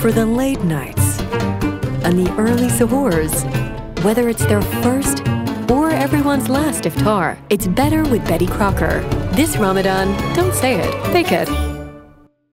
For the late nights and the early sahurs, whether it's their first or everyone's last iftar, it's better with Betty Crocker. This Ramadan, don't say it, bake it.